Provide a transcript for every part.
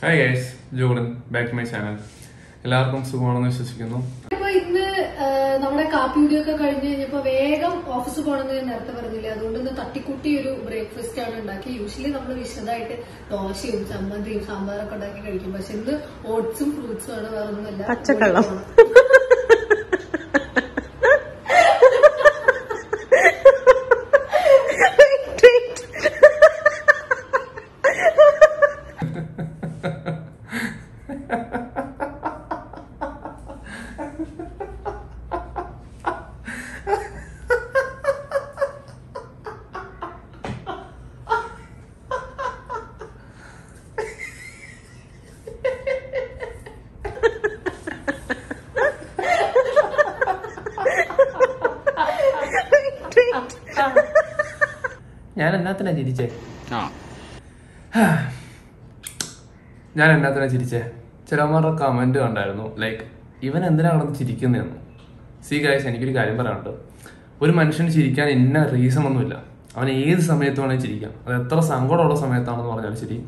Hi guys Jordan back to my channel എല്ലാവർക്കും സുഖമാണെന്ന് വിശ്വസിക്കുന്നു. ഇപ്പൊ ഇന്ന് നമ്മുടെ കാപ്പി കുടിയൊക്കെ കഴിഞ്ഞ് കഴിഞ്ഞപ്പോ വേഗം ഓഫീസ് പോകണമെന്ന് ഞാൻ നേരത്തെ പറഞ്ഞില്ലേ? അതുകൊണ്ട് ഇന്ന് തട്ടിക്കുട്ടി ഒരു ബ്രേക്ക്ഫാസ്റ്റ് ആണ് ഉണ്ടാക്കി. യൂഷ്വലി നമ്മൾ വിശദമായിട്ട് ദോശയും ചമ്മന്തിയും സാമ്പാറൊക്കെ ഉണ്ടാക്കി കഴിക്കും. പക്ഷെ ഇന്ന് ഓട്സും ഫ്രൂട്ട്സും ആണ് വേറെ ഒന്നുമല്ല. പച്ചക്കള്ളം. ഞാൻ എന്നാത്തിനാ ചിരിച്ചേ? ഞാൻ എന്നാത്തിനാ ചിരിച്ചേ? ചിലമാരുടെ കമന്റ് കണ്ടായിരുന്നു. ലൈക്ക് ഇവൻ എന്തിനാ കടന്ന് ചിരിക്കുന്നതെന്ന് സി ഗൈസ് എനിക്കൊരു കാര്യം പറയാനുണ്ട്. ഒരു മനുഷ്യന് ചിരിക്കാൻ ഇന്ന റീസൺ ഒന്നുമില്ല. അവൻ ഏത് സമയത്ത് വേണമെങ്കിൽ ചിരിക്കാം. അത് എത്ര സങ്കടമുള്ള സമയത്താണെന്ന് പറഞ്ഞാലും ശരി.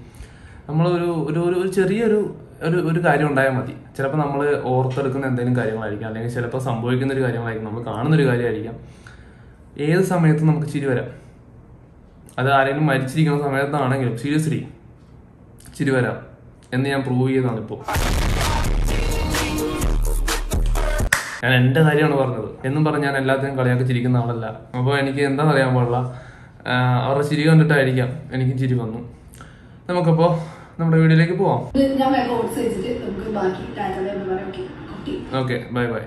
നമ്മൾ ഒരു ഒരു ഒരു ഒരു ചെറിയൊരു ഒരു ഒരു കാര്യം ഉണ്ടായാൽ മതി. ചിലപ്പോൾ നമ്മൾ ഓർത്തെടുക്കുന്ന എന്തെങ്കിലും കാര്യങ്ങളായിരിക്കാം. അല്ലെങ്കിൽ ചിലപ്പോൾ സംഭവിക്കുന്ന ഒരു കാര്യങ്ങളായിരിക്കും. നമ്മൾ കാണുന്നൊരു കാര്യമായിരിക്കാം. ഏത് സമയത്തും നമുക്ക് ചിരി വരാം. അത് ആരെങ്കിലും മരിച്ചിരിക്കുന്ന സമയത്താണെങ്കിലും സീരിയസ്ലി ചിരി വരാം എന്ന് ഞാൻ പ്രൂവ് ചെയ്തതാണ് ഇപ്പോൾ ഞാൻ എന്റെ കാര്യമാണ് പറഞ്ഞത്. എന്നും പറഞ്ഞ് ഞാൻ എല്ലാത്തിനും കളിയാക്കി ചിരിക്കുന്ന ആളല്ല. അപ്പോൾ എനിക്ക് എന്താണെന്ന് അറിയാൻ പാടില്ല. അവരുടെ ചിരി കണ്ടിട്ടായിരിക്കാം എനിക്കും ചിരി വന്നു. നമുക്കപ്പോൾ നമ്മുടെ വീഡിയോയിലേക്ക് പോവാം. Okay bye bye.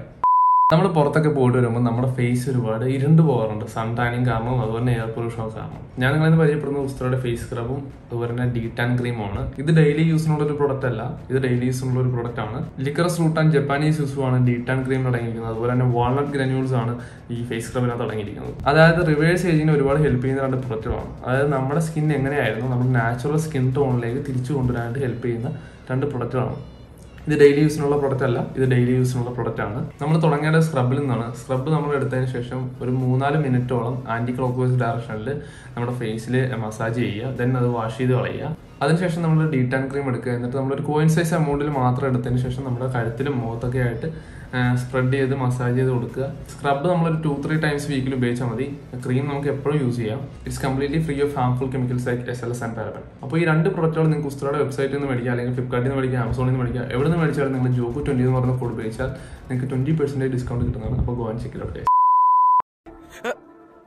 നമ്മൾ പുറത്തൊക്കെ പോയിട്ട് വരുമ്പോൾ നമ്മുടെ ഫേസ് ഒരുപാട് ഇരുണ്ട് പോകാറുണ്ട്. സൺ ടാനിങ് കാരണം അതുപോലെ തന്നെ എയർ പൊല്യൂഷൻ കാരണം. ഞാൻ നിങ്ങളിന്ന് പരിചയപ്പെടുന്ന ഉസ്ത്രയുടെ ഫേസ് സ്ക്രബും അതുപോലെ തന്നെ ഡീ ടാൻ ക്രീമാണ് ഇത് ഡെയിലി യൂസിനുള്ള ഒരു പ്രോഡക്റ്റ് അല്ല. ഇത് ഡെയിലി യൂസിനുള്ള ഒരു പ്രോഡക്റ്റ് ആണ്. ലിക്കറസ് റൂട്ട് ആൻഡ് ജപ്പാനീസ് യൂസുമാണ് ഡീ ടാൻ ക്രീം അടങ്ങിയിരിക്കുന്നത്. അതുപോലെ തന്നെ വാൾനട്ട് ഗ്രന്യൂൾസ് ആണ് ഈ ഫേസ് സ്ക്രബിനകത്ത് അടങ്ങിയിരിക്കുന്നത്. അതായത് റിവേഴ്സ് ഏജിനെ ഒരുപാട് ഹെൽപ്പ് ചെയ്യുന്ന രണ്ട് പ്രൊഡക്റ്റുകളാണ് അതായത് നമ്മുടെ സ്കിൻ എങ്ങനെയായിരുന്നു? നമ്മുടെ നാച്ചുറൽ സ്കിൻ ടോണിലേക്ക് തിരിച്ചു കൊണ്ടുവരാനായിട്ട് ഹെൽപ്പ് ചെയ്യുന്ന രണ്ട് പ്രൊഡക്റ്റുകളാണ് ഇത് ഡെയിലി യൂസിനുള്ള പ്രൊഡക്റ്റ് അല്ല ഇത് ഡെയിലി യൂസിനുള്ള പ്രൊഡക്റ്റ് ആണ്. നമ്മൾ തുടങ്ങേണ്ട സ്ക്രബിൽ നിന്നാണ്. സ്ക്രബ് നമ്മൾ എടുത്തതിന് ശേഷം ഒരു മൂന്നാൽ മിനിറ്റോളം ആന്റി ക്ലോക്ക് വൈസ് ഡയറക്ഷനിൽ നമ്മുടെ ഫേസിൽ മസാജ് ചെയ്യുക. ദെൻ അത് വാഷ് ചെയ്ത് കളയുക. അതിനുശേഷം നമ്മൾ ഡീറ്റാൻ ക്രീം എടുക്കുക. എന്നിട്ട് നമ്മളൊരു കോയിൻ സൈസ് എമൗണ്ടിൽ മാത്രം എടുത്തതിന് ശേഷം നമ്മുടെ കഴുത്തിലും മുഖത്തൊക്കെ ആയിട്ട് സ്പ്രെഡ് ചെയ്ത് മസാജ് ചെയ്ത് കൊടുക്കുക. സ്ക്രബ് നമ്മളൊരു ടു ത്രീ ടൈംസ് വീക്കിൽ ഉപയോഗിച്ചാൽ മതി. ക്രീം നമുക്ക് എപ്പോഴും യൂസ് ചെയ്യാം. It's completely free of harmful chemicals like S L S and paraben അപ്പോൾ ഈ രണ്ട് പ്രൊഡക്റ്റുകൾ നിങ്ങൾക്ക് ഉസ്ത്രയുടെ വെബ്സൈറ്റിൽ നിന്ന് മേടിക്കുക അല്ലെങ്കിൽ ഫ്ലിപ്കാർട്ടിൽ നിന്ന് മേടിക്കുക ആമസോണിൽ നിന്ന് മേടിക്കുക എവിടെ നിന്ന് മേടിച്ചാലും നിങ്ങൾ ജോബ് ട്വന്റി എന്ന് പറഞ്ഞ കോഡ് ഉപയോഗിച്ചാൽ നിങ്ങൾക്ക് ട്വന്റി പെർസെന്റേജ് ഡിസ്കൗണ്ട് കിട്ടുന്നതാണ്. അപ്പോൾ ഗോവൻ അവിടെ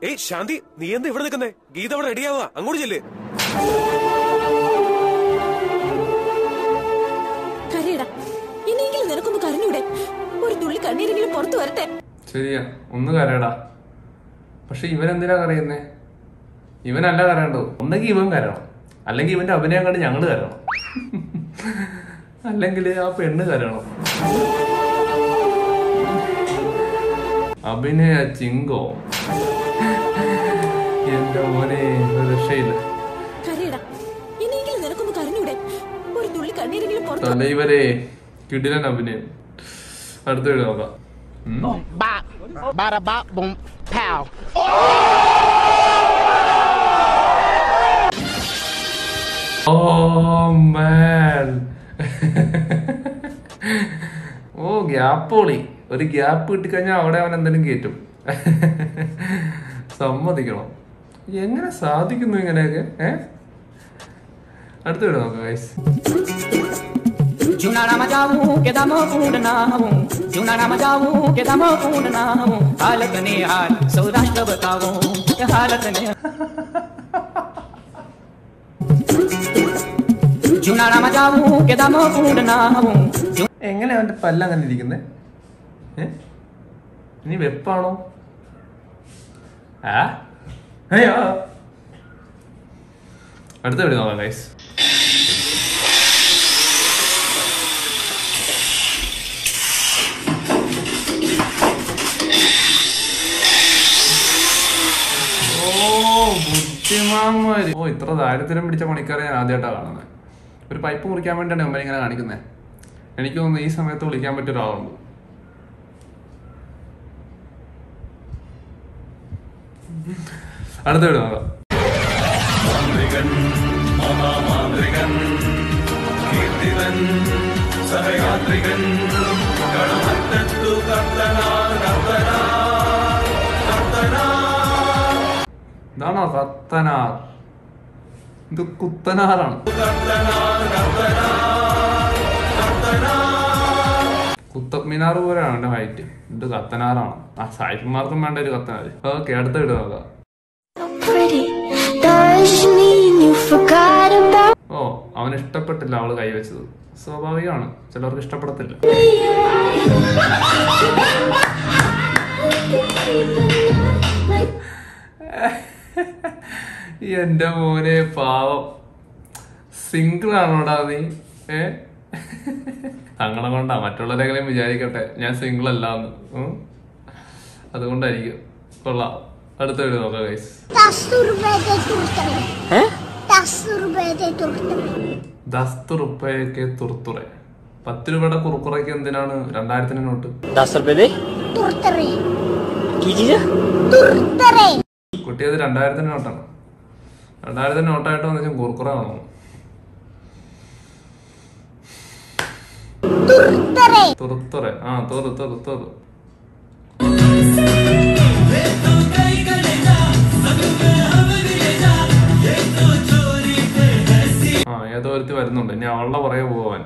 ഏയ് ശാന്തി നീ എന്താ ഇവിടെ നിൽക്കുന്നേ? ഗീത അവിടെ റെഡിയാവുക അങ്ങോട്ട് ചെല്ലേ. കരഞ്ഞൂടെ? ഒരു തുള്ളി കണ്ണീരെങ്കിലും പുറത്തു വരട്ടെ? ശരിയാ ഒന്ന് കരയടാ. പക്ഷെ ഇവൻ എന്തിനാ കരയുന്നേ? ഇവനല്ല കരയേണ്ടത്. ഒന്നെങ്കിൽ ഇവൻ കരയണം. അല്ലെങ്കിൽ ഇവന്റെ അഭിനയം കണ്ട് ഞങ്ങൾ കരണം അല്ലെങ്കിൽ ആ പെണ്ണ് കരയണം. അഭിനയ ചിങ്കോ? എന്റെ മോനെ രക്ഷയില്ല. തലൈവരെ കിടിലൻ അഭിനയം. അടുത്ത വീട് നോക്കാം. ഓ മാൻ ഓ ഗ്യാപ്പ് പൊളി. ഒരു ഗ്യാപ്പ് കിട്ടിക്കഴിഞ്ഞാൽ അവിടെ അവൻ എന്തെങ്കിലും കയറ്റും സമ്മതിക്കണം. എങ്ങനെ സാധിക്കുന്നു ഇങ്ങനെയൊക്കെ ഏ? അടുത്ത വീട് നോക്കാം ഗൈസ് എങ്ങനെ അവന്റെ പല്ല അങ്ങനെ ഇരിക്കുന്നത് ഇനി വെപ്പാണോ? ആ? അടുത്ത വീട് നോക്കാം ഗൈസ് ബുദ്ധിമാന്മാര് ഓ ഇത്ര ദാരിദ്ര്യം പിടിച്ച പണിക്കാരെ ഞാൻ ആദ്യമായിട്ടാണ് കാണുന്നത്. ഒരു പൈപ്പ് മുറിക്കാൻ വേണ്ടിയാണ് അമ്മ ഇങ്ങനെ കാണിക്കുന്നത് എനിക്ക് തോന്നുന്നു ഈ സമയത്ത് വിളിക്കാൻ പറ്റിയ ഒരാളുണ്ട്. അടുത്ത വീട് നോക്കാം. സഹയാത്രികൻ സഹയാത്രികൻ കടമറ്റത്തു ഇതാണോ സത്തനാർ ഇത് കുത്തനാറാണ് കുത്തബ് മിനാർ പോലെയാണ് എന്റെ ഹൈറ്റ് ഇത് കത്തനാറാണ്. ആ സായിപ്പന്മാർക്കും വേണ്ട ഒരു കത്തനാർ ഓക്കെ അടുത്ത വീട് നോക്കാം ഓ അവന് ഇഷ്ടപ്പെട്ടില്ല അവൾ കൈവച്ചത് സ്വാഭാവികമാണ്. ചിലർക്ക് ഇഷ്ടപ്പെടത്തില്ല. എന്റെ മോനെ പാവം. സിംഗിൾ ആണോടാ നീ? ഏ? തങ്ങളെ കൊണ്ടാ മറ്റുള്ളവരെങ്കിലും വിചാരിക്കട്ടെ. ഞാൻ സിംഗിൾ അല്ലാന്ന് അതുകൊണ്ടായിരിക്കും. കൊള്ളാം. അടുത്ത വീട് നോക്കാം ഗൈസ് ദസ് റുപ്പയൊക്കെ പത്ത് രൂപയുടെ കുറുക്കുറയ്ക്ക് എന്തിനാണ് രണ്ടായിരത്തിന് നോട്ട്? ദസ് റുപ്പേ കുട്ടി അത് രണ്ടായിരത്തിന്റെ നോട്ടാണ്. രണ്ടായിരത്തിന്റെ നോട്ടായിട്ട് വന്നു കുറുക്കുറ വന്നു. തുറത്തുറ. ആ തോറ് തോറ് തോറ്. ആ ഏതോ ഒരുത്തി വരുന്നുണ്ട്. ഇനി അവളുടെ പുറകെ പോവാൻ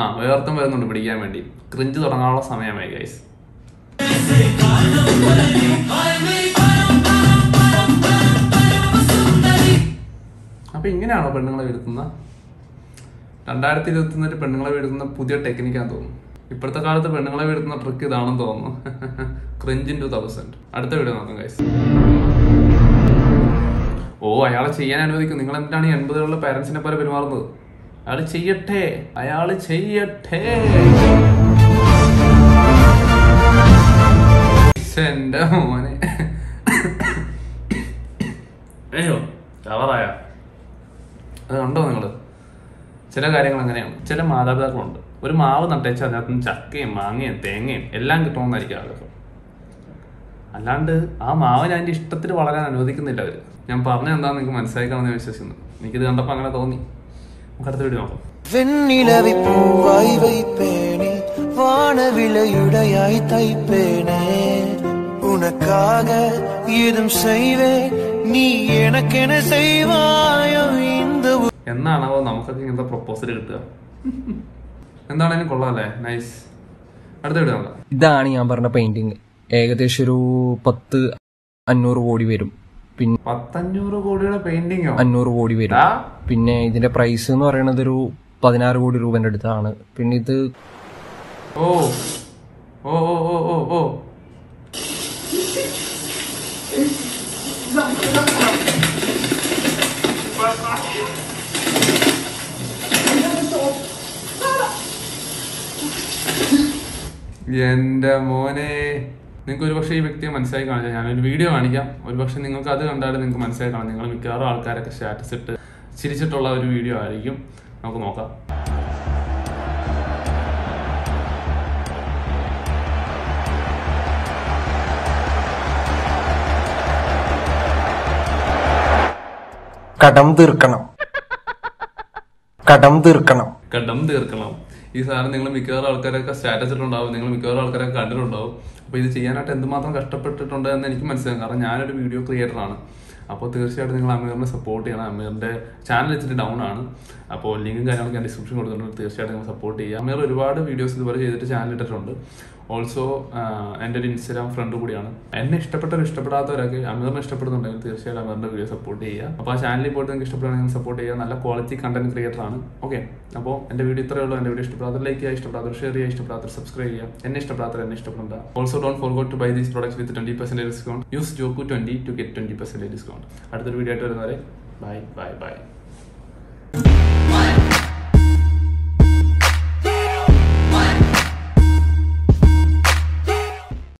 ആ വേർത്തും വരുന്നുണ്ട് പിടിക്കാൻ വേണ്ടി. ക്രിഞ്ച് തുടങ്ങാനുള്ള സമയമായി ഗൈസ് അപ്പൊ ഇങ്ങനെയാണോ പെണ്ണുങ്ങളെ വീഴ്ത്തുന്ന രണ്ടായിരത്തി ഇരുപത്തി ഒന്നിൽ പെണ്ണുങ്ങളെ വീഴ്ത്തുന്ന പുതിയ ടെക്നിക്കാന്ന് തോന്നുന്നു. ഇപ്പോഴത്തെ കാലത്ത് പെണ്ണുങ്ങളെ വീഴ്ത്തുന്ന ട്രിക്ക് ഇതാണെന്ന് തോന്നുന്നു. ക്രിഞ്ചിൻ ടു തൗസൻഡ് അടുത്ത വീഡിയോ നോക്കാം ഗൈസ് ഓ അയാളെ ചെയ്യാൻ അനുവദിക്കും. നിങ്ങൾ എന്തിനാണ് ഈ എൺപതുകളിലെ പാരന്റ്സിനെ പോലെ പെരുമാറുന്നത്? അയാൾ ചെയ്യട്ടെ. അയാൾ ചെയ്യട്ടെ. എന്റെ മോനെ. അയ്യോ കവറായ അത് കണ്ടോ നിങ്ങൾ? ചില കാര്യങ്ങൾ അങ്ങനെയാണ്. ചില മാതാപിതാക്കളുണ്ട്. ഒരു മാവ് നട്ടേച്ചാൽ അതിനകത്ത് ചക്കയും മാങ്ങയും തേങ്ങയും എല്ലാം കിട്ടണമെന്നായിരിക്കും ആഗ്രഹം. അല്ലാണ്ട് ആ മാവിന് അതിന്റെ ഇഷ്ടത്തിൽ വളരാൻ അനുവദിക്കുന്നില്ല അവർ. ഞാൻ പറഞ്ഞ എന്താണെന്ന് നിങ്ങൾക്ക് മനസ്സിലാക്കണമെന്ന് ഞാൻ വിശ്വസിക്കുന്നു. എനിക്കിത് കണ്ടപ്പോൾ അങ്ങനെ തോന്നി. അടുത്ത വീഡിയോ നോക്കാം വെണ്ണിലവി പൂവായി வைப்பேனே வானவிலையுடையாய் தைப்பேனே உனக்காக ஏதும் செய்வேன் நீ எனக்கென செய்வாயோ இந்த உ- എന്നാണാവോ നമുക്കൊക്കെ ഇങ്ങനത്തെ പ്രൊപ്പോസൽ കിട്ടുക എന്താണേലും കൊള്ളാല്ലേ നൈസ് അടുത്ത വീഡിയോ നോക്കാം ഇതാണ് ഞാൻ പറഞ്ഞ പെയിന്റിങ് ഏകദേശം ഒരു പത്ത് അഞ്ഞൂറ് കോടി വരും പിന്നെ പത്തഞ്ഞൂറ് കോടിയുടെ പെയിന്റിംഗ് അഞ്ഞൂറ് കോടി വരും? പിന്നെ ഇതിന്റെ പ്രൈസ് എന്ന് പറയുന്നത് ഒരു പതിനാറ് കോടി രൂപന്റെ അടുത്താണ്. പിന്നെ ഇത് ഓ. ഓ ഓ ഓ ഓ ഓ. എന്റെ മോനെ. നിങ്ങൾക്ക് ഒരുപക്ഷെ ഈ വ്യക്തിയെ മനസ്സിലായി കാണിച്ചാൽ ഞാനൊരു വീഡിയോ കാണിക്കാം. ഒരുപക്ഷെ നിങ്ങൾക്ക് അത് കണ്ടാലും നിങ്ങൾക്ക് മനസ്സിലായി കാണാം. നിങ്ങൾ മിക്കവാറും ആൾക്കാരൊക്കെ സ്റ്റാറ്റസ് ഇട്ട് ചിരിച്ചിട്ടുള്ള ഒരു വീഡിയോ ആയിരിക്കും. നമുക്ക് നോക്കാം. കടം തീർക്കണം. കടം തീർക്കണം. കടം തീർക്കണം. ഈ സാധനം നിങ്ങൾ മിക്കവാറും ആൾക്കാരൊക്കെ സ്റ്റാറ്റസ് ഇട്ടുണ്ടാവും. നിങ്ങൾ മിക്കവാറും ആൾക്കാരൊക്കെ കണ്ടിട്ടുണ്ടാവും. അപ്പൊ ഇത് ചെയ്യാനായിട്ട് എന്തുമാത്രം കഷ്ടപ്പെട്ടിട്ടുണ്ട് എന്ന് എനിക്ക് മനസ്സിലാകും കാരണം ഞാനൊരു വീഡിയോ ക്രിയേറ്റർ ആണ്. അപ്പോൾ തീർച്ചയായിട്ടും നിങ്ങൾ അമീറിനെ സപ്പോർട്ട് ചെയ്യണം. അമീറിന്റെ ചാനൽ വെച്ചിട്ട് ഡൗൺ ആണ്. അപ്പോൾ ലിങ്കും കാര്യങ്ങളൊക്കെ ഞാൻ ഡിസ്ക്രിപ്ഷൻ കൊടുത്തിട്ടുണ്ട്. തീർച്ചയായിട്ടും നിങ്ങൾ സപ്പോർട്ട് ചെയ്യുക. അമീർ ഒരുപാട് വീഡിയോസ് ഇതുപോലെ ചെയ്തിട്ട് ചാനൽ ഇട്ടിട്ടുണ്ട്. ഓൾസോ എന്റെ ഒരു ഇൻസ്റ്റാഗ്രാം ഫ്രണ്ട് കൂടിയാണ്. എന്നെ ഇഷ്ടപ്പെട്ടവർ ഇഷ്ടപ്പെടാത്തവരൊക്കെ അമിതം ഇഷ്ടപ്പെടുന്നുണ്ടെങ്കിൽ തീർച്ചയായിട്ടും അമീറിന്റെ വീഡിയോ സപ്പോർട്ട് ചെയ്യുക. അപ്പോൾ ആ ചാനലിൽ പോയിട്ട് നിങ്ങൾക്ക് ഇഷ്ടപ്പെടുകയാണെങ്കിൽ സപ്പോർട്ട് ചെയ്യുക. നല്ല ക്വാളിറ്റി കണ്ടന്റ് ക്രിയേറ്റർ ആണ്. ഓക്കെ അപ്പോൾ എന്റെ വീഡിയോ ഇത്രയേ ഉള്ളൂ. എന്റെ വീഡിയോ ഇഷ്ടപ്പെടാത്തവർ ലൈക്ക് ചെയ്യുക ഇഷ്ടപ്പെടാത്തവർ ഷെയർ ചെയ്യുക ഇഷ്ടപ്പെടാത്തവർ സബ്സ്ക്രൈബ് ചെയ്യുക. എന്നെ ഇഷ്ടപ്പെടാത്തവർ എന്നെ ഇഷ്ടപ്പെടേണ്ട also don't forget to buy these products with twenty percent discount use ജോക്കു twenty to get twenty percentage discount അടുത്തൊരു വീഡിയോ ആയിട്ട് വരുന്നവരെ ബൈ ബൈ ബൈ